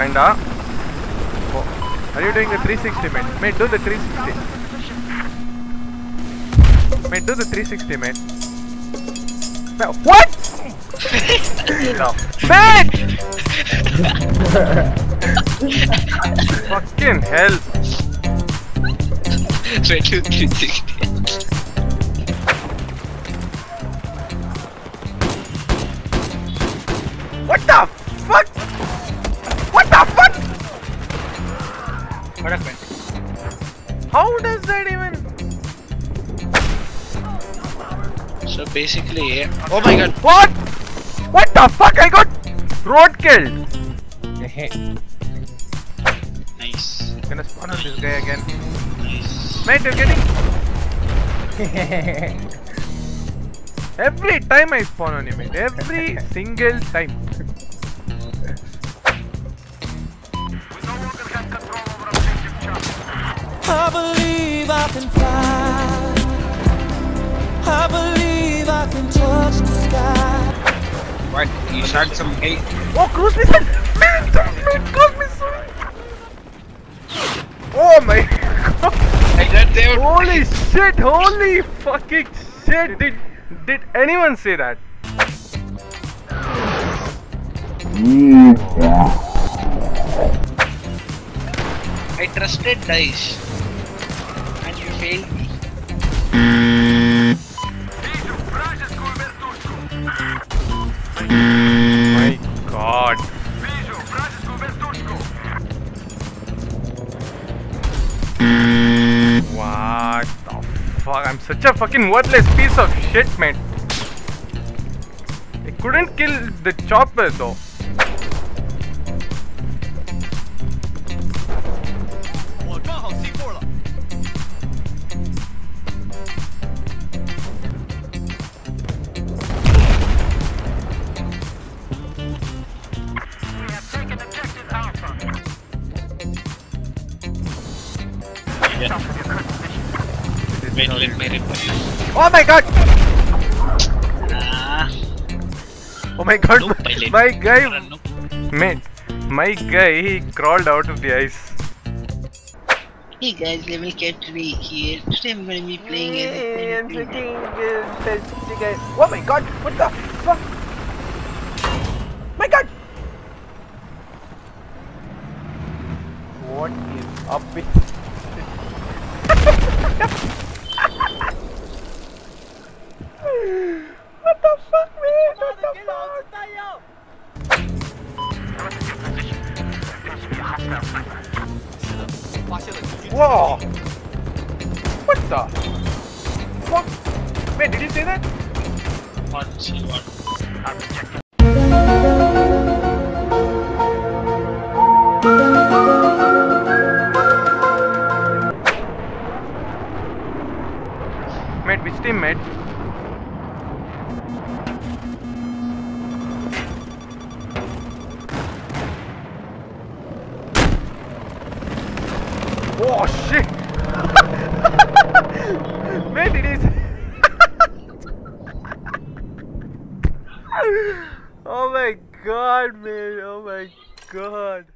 Kinda. Oh. Are you doing the 360, mate? Mate, do the 360. Mate, do the 360, mate. Ma- What? no. Mate! Fucking hell. To 360. How does that even? So basically, yeah. Oh my god. What? What the fuck? I got road killed. Nice. Gonna spawn on this guy again. Nice. Mate, you're getting. Every time I spawn on you, mate. Every single time. I believe I can fly. I believe I can touch the sky. What? You shot some hate? Oh, cruise missile! Man, man, cruise missile! Oh my god! I got. Holy shit! Holy fucking shit! Did did anyone say that? I trusted DICE. My god! What fuck? I'm such a fucking worthless piece of shit, man. I couldn't kill the chopper though. Wait, let me. Oh my god! Ah, Oh my god! my guy, mate, my guy, he crawled out of the ice. Hey guys, LevelCap 3 here. Today I'm gonna be playing as a Oh my god! What the fuck? My god! What is up with What the fuck, man? What the fuck? Whoa! What the fuck? Wait, did you say that? What? See what? Mate, which team, mate? Oh shit! Mate, it is. oh my god, man! Oh my god!